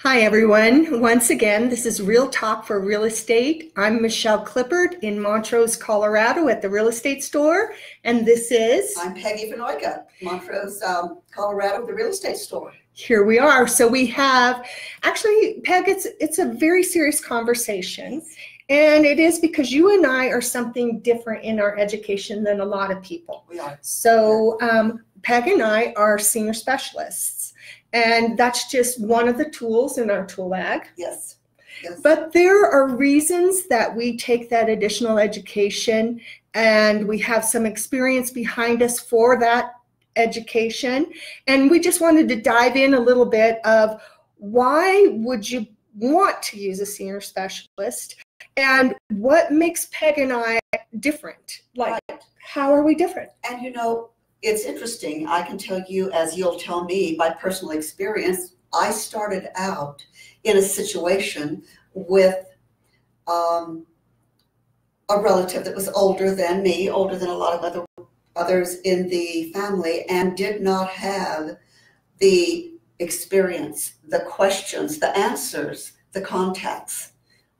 Hi, everyone. Once again, this is Real Talk for Real Estate. I'm Michelle Klippert in Montrose, Colorado at the real estate store. And this is. I'm Peg Evanoika, Montrose, um, Colorado, the real estate store. Here we are. So we have actually, Peg, it's, it's a very serious conversation. And it is because you and I are something different in our education than a lot of people. We are. So um, Peg and I are senior specialists. And that's just one of the tools in our tool bag. Yes. Yes. But there are reasons that we take that additional education and we have some experience behind us for that education. And we just wanted to dive in a little bit of why would you want to use a senior specialist and what makes Peg and I different? Like, Right. how are we different? And you know, it's interesting. I can tell you, as you'll tell me by personal experience, I started out in a situation with um, a relative that was older than me, older than a lot of other others in the family, and did not have the experience, the questions, the answers, the contacts.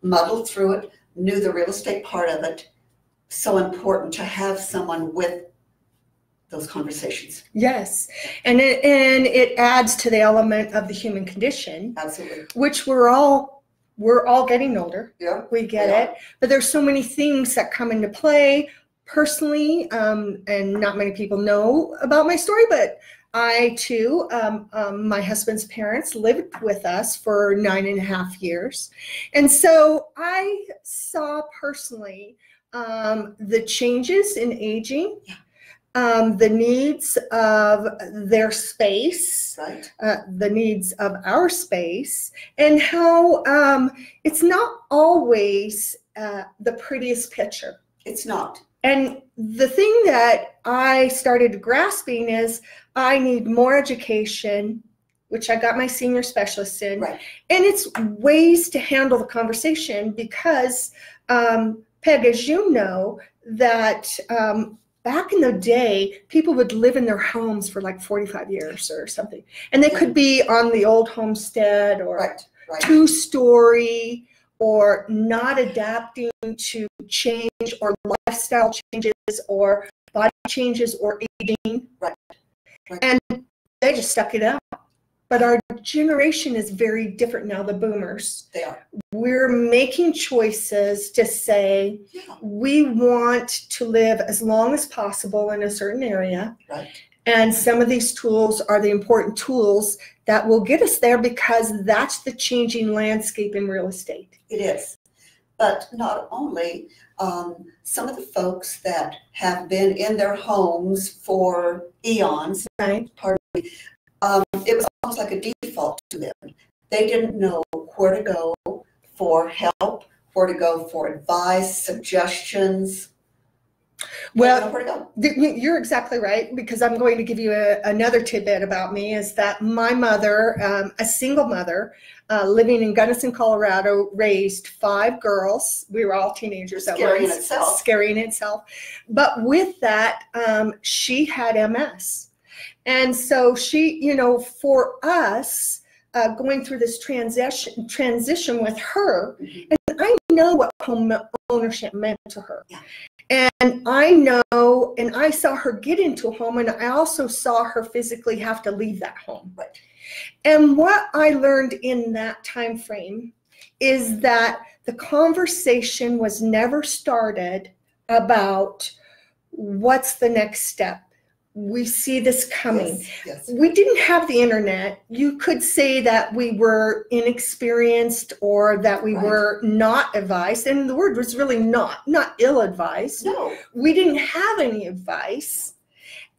Muddled through it, knew the real estate part of it. So important to have someone with those conversations. Yes. And it, and it adds to the element of the human condition, Absolutely. which we're all we're all getting older. Yeah. We get Yeah. it. But there's so many things that come into play personally, um, and not many people know about my story, but I too, um, um, my husband's parents lived with us for nine and a half years. And so I saw personally um, the changes in aging. Yeah. Um, the needs of their space, Right. uh, the needs of our space, and how um, it's not always uh, the prettiest picture. It's not. And the thing that I started grasping is I need more education, which I got my senior specialist in, Right. and it's ways to handle the conversation because, um, Peg, as you know, that um, back in the day, people would live in their homes for like 45 years or something. And they could be on the old homestead or Right. Right. two story or not adapting to change or lifestyle changes or body changes or aging. Right. Right. And they just stuck it out. But our generation is very different now, the boomers. They are. We're making choices to say Yeah. we want to live as long as possible in a certain area. Right. And some of these tools are the important tools that will get us there because that's the changing landscape in real estate. It is. But not only um, some of the folks that have been in their homes for eons, Right. Um, it was almost like a default to them. They didn't know where to go for help, where to go for advice, suggestions. Well, didn't know where to go. Th- You're exactly right because I'm going to give you a, another tidbit about me is that my mother, um, a single mother, uh, living in Gunnison, Colorado, raised five girls. We were all teenagers Scary in once. itself. Scary in itself. But with that, um, she had MS. And so she, you know, for us, uh, going through this transition transition with her, Mhm. and I know what home ownership meant to her. Yeah. And I know, and I saw her get into a home, and I also saw her physically have to leave that home. Right. And what I learned in that time frame is that the conversation was never started about what's the next step. We see this coming Yes, yes. we didn't have the internet. You could say that we were inexperienced or that we Right. were not advised. And the word was really not, not ill advised. No. We didn't have any advice.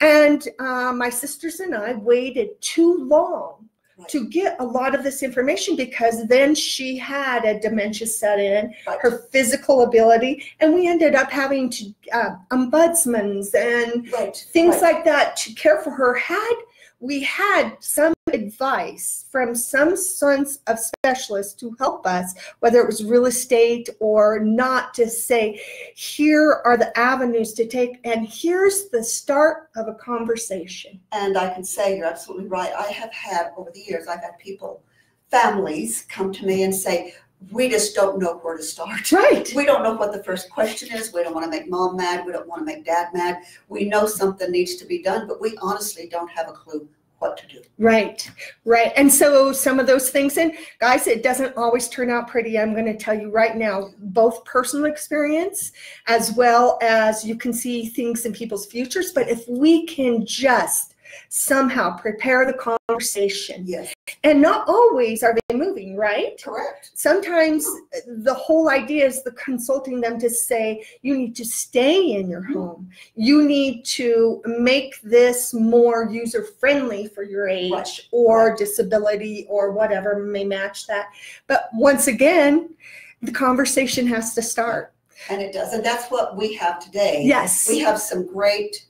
And uh, my sisters and I waited too long Right. to get a lot of this information because then she had a dementia set in, Right. her physical ability, and we ended up having to uh, ombudsmans and Right. things like that to care for her had we had some advice from some sons of specialists to help us whether it was real estate or not to say here are the avenues to take and here's the start of a conversation And I can say you're absolutely right. I have had over the years, I've had people families come to me and say, we just don't know where to start. Right. We don't know what the first question is. We don't want to make mom mad. We don't want to make dad mad. We know something needs to be done, but we honestly don't have a clue what to do. Right, right. And so some of those things, and guys, it doesn't always turn out pretty. I'm going to tell you right now, both personal experience as well as you can see things in people's futures. But if we can just somehow prepare the conversation. Yes. And not always are they moving, right? Correct. Sometimes the whole idea is the consulting them to say, you need to stay in your mm-hmm. home. You need to make this more user friendly for your age Right. or Right. disability or whatever may match that. But once again, the conversation has to start. And it does. And that's what we have today. Yes. We have some great,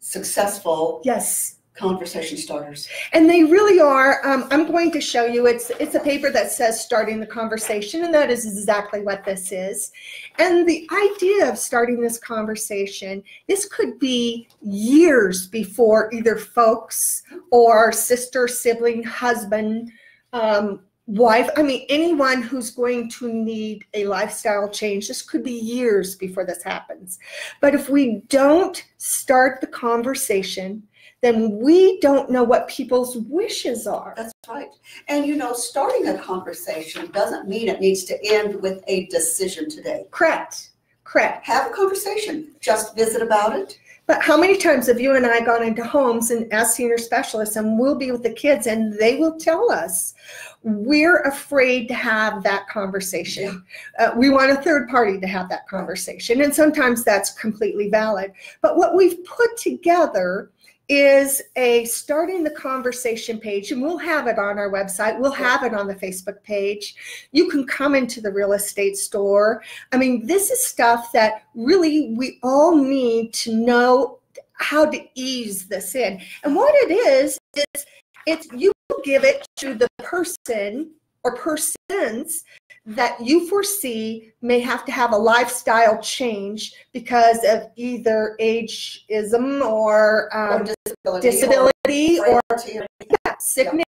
successful Yes. Conversation starters. And they really are. Um, I'm going to show you. It's it's a paper that says starting the conversation, and that is exactly what this is. And the idea of starting this conversation, this could be years before either folks or sister, sibling, husband, um, wife. I mean, anyone who's going to need a lifestyle change. This could be years before this happens. But if we don't start the conversation then we don't know what people's wishes are. That's right. And you know, starting a conversation doesn't mean it needs to end with a decision today. Correct. Correct. Have a conversation. Just visit about it. But how many times have you and I gone into homes and as senior specialists and we'll be with the kids and they will tell us we're afraid to have that conversation. Uh, we want a third party to have that conversation. And sometimes that's completely valid. But what we've put together is a starting the conversation page, and we'll have it on our website. We'll have it on the Facebook page. You can come into the real estate store. I mean, this is stuff that really we all need to know how to ease this in. And what it is, is it's you give it to the person or persons that you foresee may have to have a lifestyle change because of either ageism or Or um, disability. Disability or or- yeah, sickness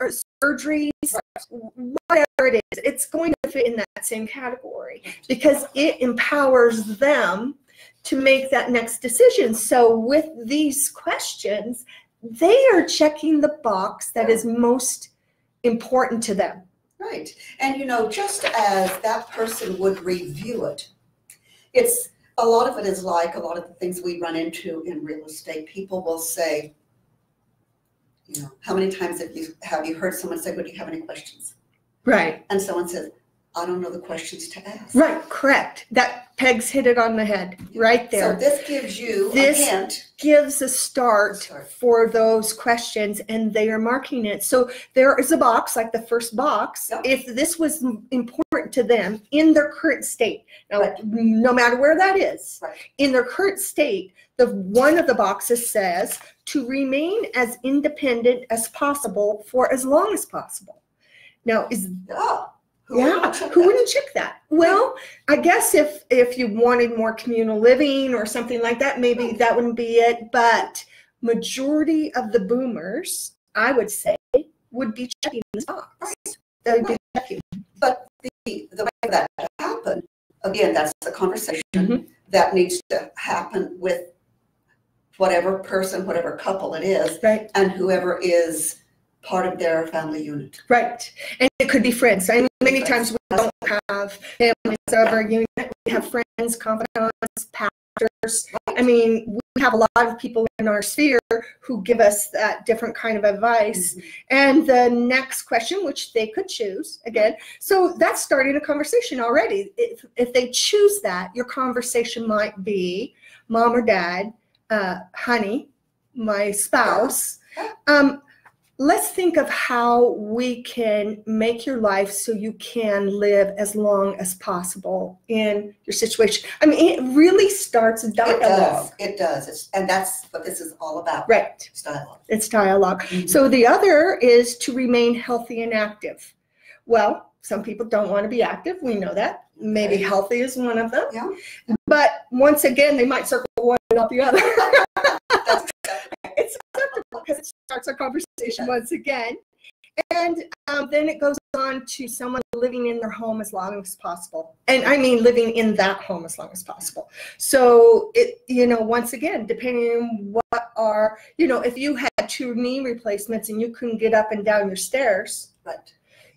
or surgeries, whatever it is, it's going to fit in that same category because it empowers them to make that next decision. So with these questions, they are checking the box that is most important to them. Right. And you know, just as that person would review it, it's a lot of it is like a lot of the things we run into in real estate. People will say, you know, how many times have you have you heard someone say, "Would you have any questions?" Right. And someone says, "I don't know the questions to ask." Right, correct. That Peg's hit it on the head right there. So this gives you This- a hint. gives a start Start. for those questions and they are marking it. So there is a box, like the first box, Yep. if this was important to them in their current state. Now, Right. no matter where that is, Right. in their current state, the one of the boxes says to remain as independent as possible for as long as possible. Now, is Oh, who would yeah, not who wouldn't check that? Well, I guess if if you wanted more communal living or something like that, maybe that wouldn't be it. But majority of the boomers, I would say, would be checking this box. They'd be checking. But the, the way that to happen, again, that's the conversation Mhm. that needs to happen with whatever person, whatever couple it is, Right, and whoever is part of their family unit. right. And it could be friends. I mean, many Friends. times we don't have families of our unit. We have friends, confidants, pastors. I mean, we have a lot of people in our sphere who give us that different kind of advice. And the next question, which they could choose again, so that's starting a conversation already. If, if they choose that, your conversation might be mom or dad, uh, honey, my spouse. Um, let's think of how we can make your life so you can live as long as possible in your situation. I mean, it really starts a It does, it does, it's, and that's what this is all about. Right. It's dialogue. It's dialogue. Mhm. So the other is to remain healthy and active. Well, some people don't want to be active. We know that. Maybe healthy is one of them. Yeah. But once again, they might circle one and not the other. It's acceptable because it starts a conversation once again. And um, then it goes on to someone living in their home as long as possible. And I mean living in that home as long as possible. So it, you know, once again, depending on what are, you know, if you had two knee replacements and you couldn't get up and down your stairs, but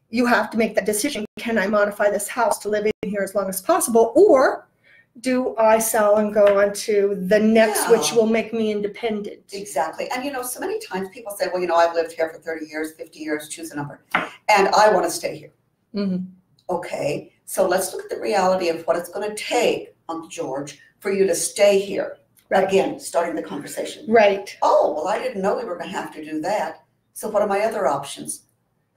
you have to make that decision. Can I modify this house to live in here as long as possible? Or do I sell and go on to the next, which will make me independent? Exactly. And you know, so many times people say, well, you know, I've lived here for 30 years, 50 years, choose a number, and I want to stay here. Mhm. Okay, so let's look at the reality of what it's going to take, Uncle George, for you to stay here. Right. Again, starting the conversation. Right. Oh, well, I didn't know we were going to have to do that. So, what are my other options?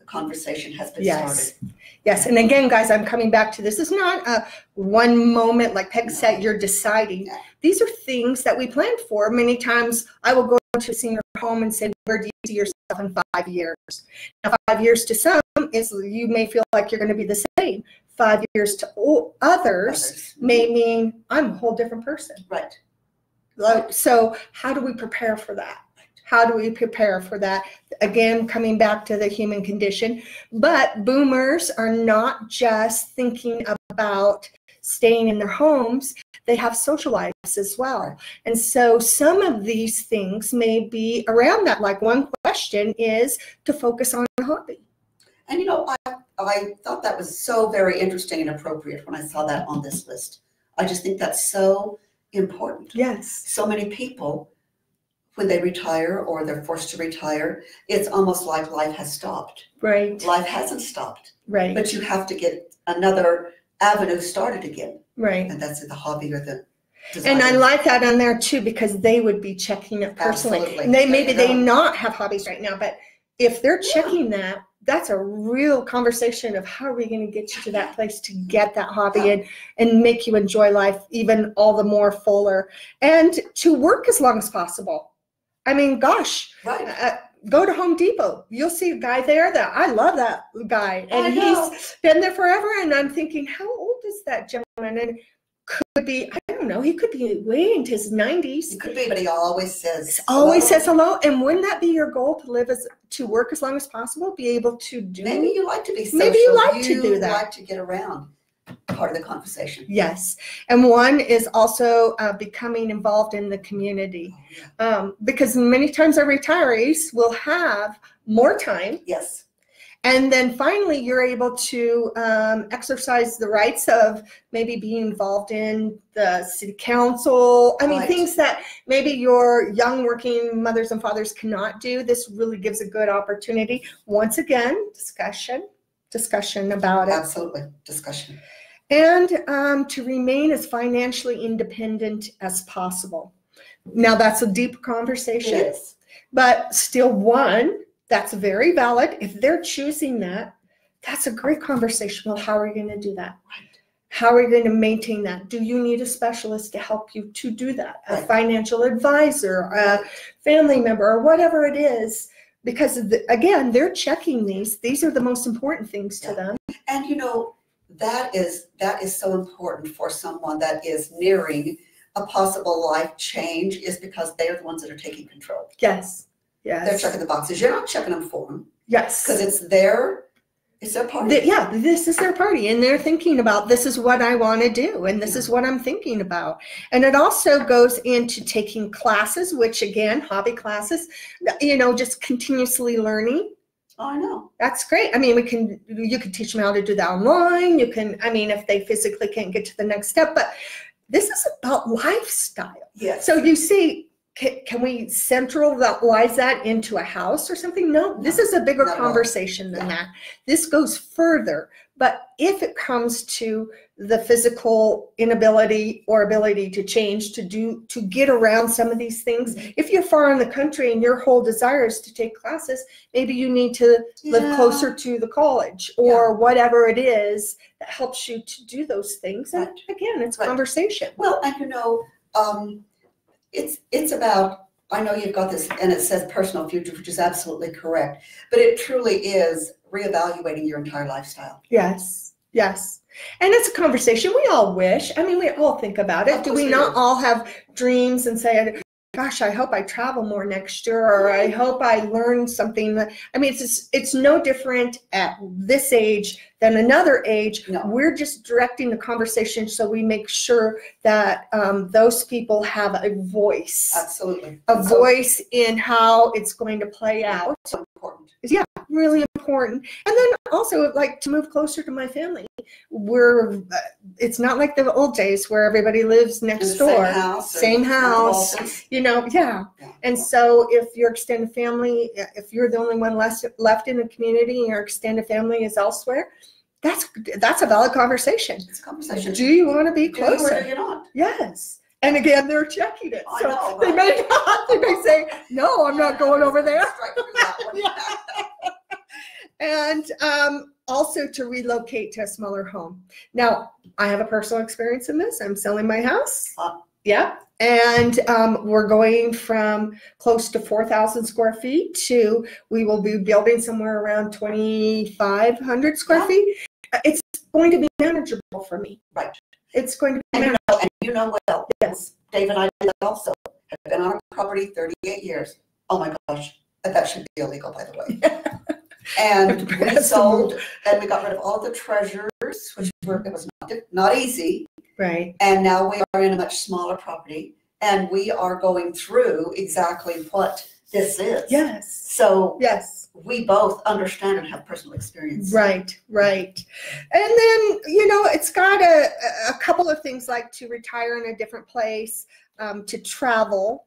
Conversation has been Yes. started. Yes. And again, guys, I'm coming back to this is not a one moment, like Peg said, you're deciding. These are things that we planned for. Many times I will go to a senior home and say, Where do you see yourself in five years? Now, five years to some is you may feel like you're going to be the same. Five years to others Others. may mean I'm a whole different person. Right. So, how do we prepare for that? How do we prepare for that? Again, coming back to the human condition. But boomers are not just thinking about staying in their homes, they have social lives as well. And so, some of these things may be around that. Like, one question is to focus on a hobby. And you know, I, I thought that was so very interesting and appropriate when I saw that on this list. I just think that's so important. Yes. So many people, when they retire or they're forced to retire, it's almost like life has stopped. Right. Life hasn't stopped, Right. but you have to get another avenue started again. Right. And that's the hobby or the And I like that on there too because they would be checking it personally. Absolutely. And they maybe they not have hobbies right now, but if they're Yeah. checking that, that's a real conversation of how are we going to get you to that place to get that hobby Yeah. and and make you enjoy life even all the more fuller and to work as long as possible. I mean, gosh, Right. uh, go to Home Depot. You'll see a guy there that I love that guy, and he's been there forever. And I'm thinking, how old is that gentleman? And could be, I don't know, he could be way into his 90s. He could be, but he always says. Always hello. says hello. And wouldn't that be your goal to live as to work as long as possible? Be able to do Maybe you like to be social. Maybe you like to do that. like to get around. Part of the conversation. Yes. And one is also uh, becoming involved in the community. Oh. Um, because many times our retirees will have more time Yes. And then finally, you're able to um, exercise the rights of maybe being involved in the city council. I mean, Right. things that maybe your young working mothers and fathers cannot do. This really gives a good opportunity. Once again, discussion, discussion about it. Absolutely. Discussion. And um, to remain as financially independent as possible. Now, that's a deep conversation Yes. but still one that's very valid if they're choosing that that's a great conversation well how are you going to do that Right. how are you going to maintain that do you need a specialist to help you to do that a Right. financial advisor a family member or whatever it is because of the, again they're checking these these are the most important things to Yeah. them And you know, that is that is so important for someone that is nearing a possible life change is because they're the ones that are taking control. yes They're checking the boxes. You're not checking them for them yes because it's their it's their party. Yeah, this is their party, and they're thinking about this is what I want to do, and this is what I'm thinking about. And it also goes into taking classes, which again, hobby classes, you know, just continuously learning. oh, I know. That's great. I mean, we can you can teach them how to do that online. You can, I mean, if they physically can't get to the next step, but this is about lifestyle. Yes. So you see, can, can we centralize that into a house or something? No, this is a bigger Not at all. conversation than Yeah. that. This goes further. But if it comes to the physical inability or ability to change, to do, to get around some of these things, Mm-hmm. if you're far in the country and your whole desire is to take classes, maybe you need to live closer to the college or whatever it is that helps you to do those things. And again, it's Right. conversation. Well, and you know, um, it's it's about. I know you've got this, and it says personal future, which is absolutely correct. But it truly is reevaluating your entire lifestyle. Yes, yes. And it's a conversation we all wish. I mean, we all think about it. Do we we not do. all have dreams and say, gosh, I hope I travel more next year, or I hope I learn something. I mean, it's it's no different at this age than another age. No. We're just directing the conversation so we make sure that um, those people have a voice, Absolutely. a voice in how it's going to play out. So important. Yeah, Really important. And then also, like to move closer to my family. We're, uh, it's not like the old days where everybody lives next door. Same house. Same house. You know, yeah. Yeah. And so if your extended family, if you're the only one left, left in the community and your extended family is elsewhere, that's, that's a valid conversation. It's a conversation. Do you want to be or do closer? you not? Yes. And again, they're checking it. I So know, they right? may not, they may say, no, I'm not going over there. Strike through that one. Yeah. And um, also to relocate to a smaller home. Now, I have a personal experience in this. I'm selling my house. Ah. Yeah. And um, we're going from close to 4,000 square feet to we will be building somewhere around 2,500 square feet. It's going to be manageable for me. Right. It's going to be And you manageable. know, and you know well, Yes. Dave and I also, have been on a property thirty-eight years. Oh my gosh, that should be illegal, by the way. And we sold, and we got rid of all the treasures, which were, it was not, not easy. Right. And now we are in a much smaller property, and we are going through exactly what this is. Yes. So Yes. we both understand and have personal experience. Right, right. And then, you know, it's got a, a couple of things like to retire in a different place, um, to travel,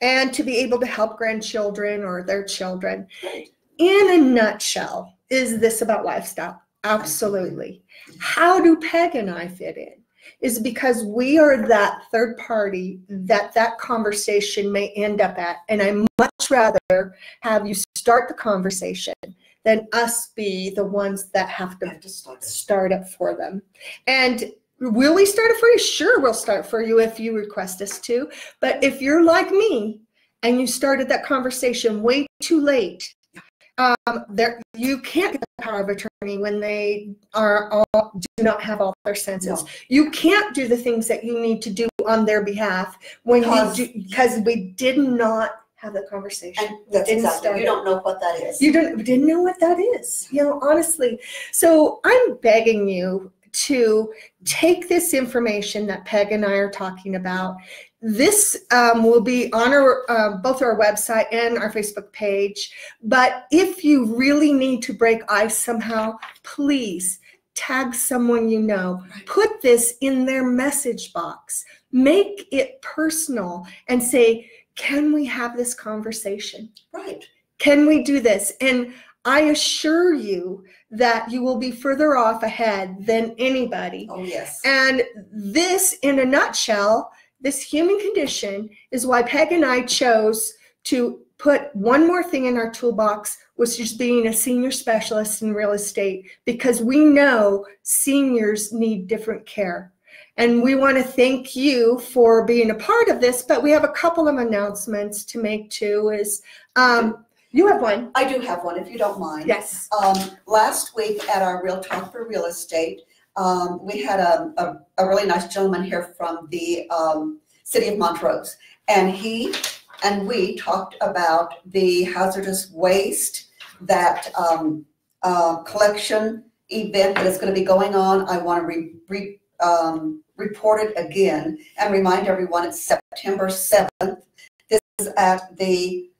and to be able to help grandchildren or their children. Right. In a nutshell, is this about lifestyle? Absolutely. How do Peg and I fit in? Is because we are that third party that that conversation may end up at. And I much rather have you start the conversation than us be the ones that have to have to start it. start it for them. And will we start it for you? Sure, we'll start for you if you request us to. But if you're like me and you started that conversation way too late, um, there you can't power of attorney when they are all do not have all their senses. No. You can't do the things that you need to do on their behalf when Because- you do because we did not have the conversation. And that's Didn't exactly, start you don't know what that is. You don't didn't know what that is, you know, honestly. So I'm begging you to take this information that Peg and I are talking about. This um, will be on our uh, both our website and our Facebook page. But if you really need to break ice somehow, please tag someone you know. Put this in their message box. Make it personal and say, "Can we have this conversation?" Right. Can we do this? And I assure you that you will be further off ahead than anybody. Oh, yes. And this, in a nutshell, this human condition is why Peg and I chose to put one more thing in our toolbox, which is being a senior specialist in real estate, because we know seniors need different care. And we want to thank you for being a part of this, but we have a couple of announcements to make too. Is um, you have one? I do have one, if you don't mind. Yes. Um, last week at our Real Talk for Real Estate, um, we had a, a, a really nice gentleman here from the, um, city of Montrose. And he and we talked about the hazardous waste, that, um, uh, collection event that is gonna be going on. I wanna re, re, um, report it again and remind everyone it's September seventh. This is at the,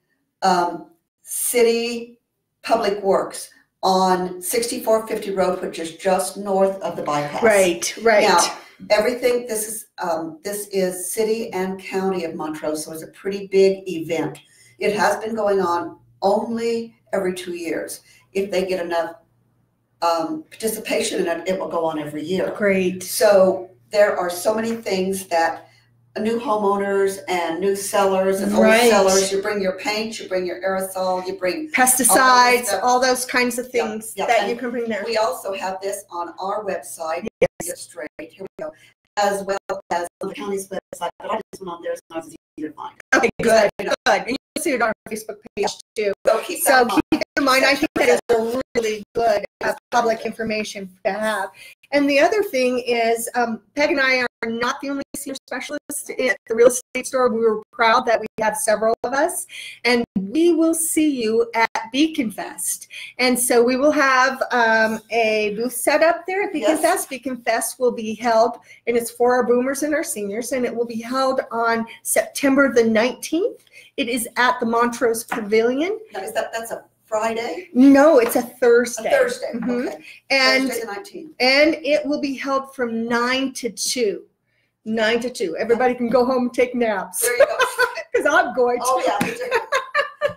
um, City Public Works on 6450 Road, which is just north of the bypass. Right, right. Now, everything, this is, um, this is city and county of Montrose, so it's a pretty big event. It has been going on only every two years. If they get enough, um, participation in it, it will go on every year. Great. So there are so many things that new homeowners and new sellers and old sellers, you bring your paint, you bring your aerosol, you bring Pesticides, stuff. all those kinds of things yeah, that and you can bring there. We also have this on our website, Yes. straight, here we go, as well as the county's website, but I just went on there, so it's easy to find. Okay, good, good. And you'll see it on our Facebook page too. So keep So that in mind. keep in mind, I think that is a really good uh, public information to have. And the other thing is, um, Peg and I are not the only senior specialists at the real estate store. We were proud that we have several of us, and we will see you at Beacon Fest. And so we will have um, a booth set up there at Beacon Yes. Fest. Beacon Fest will be held, and it's for our boomers and our seniors, and it will be held on September the 19th. It is at the Montrose Pavilion. Now, is that, that's a Friday? No, it's a A Thursday. Thursday, Mhm. okay. And Thursday the nineteenth. and it will be held from nine to two. Nine to two. Everybody can go home and take naps There you go. because I'm going to. Oh, yeah. me too.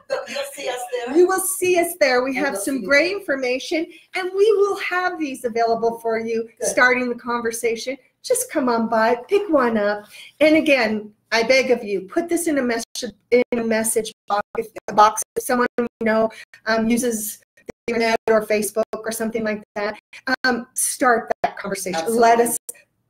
But You'll see us there. You will see us there. We And have some great there. information and we will have these available for you Good. starting the conversation. Just come on by, pick one up. And again, I beg of you, put this in a message in a message box if, box if someone you know um, uses the internet or Facebook or something like that. Um, start that conversation. Let us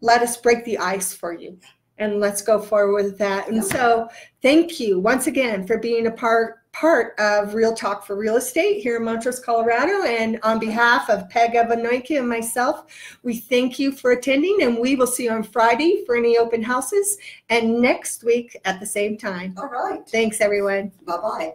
let us break the ice for you. And let's go forward with that. And so thank you once again for being a part part of Real Talk for Real Estate here in Montrose, Colorado. And on behalf of Peg Evanoika and myself, we thank you for attending and we will see you on Friday for any open houses and next week at the same time. All right. Thanks, everyone. Bye-bye.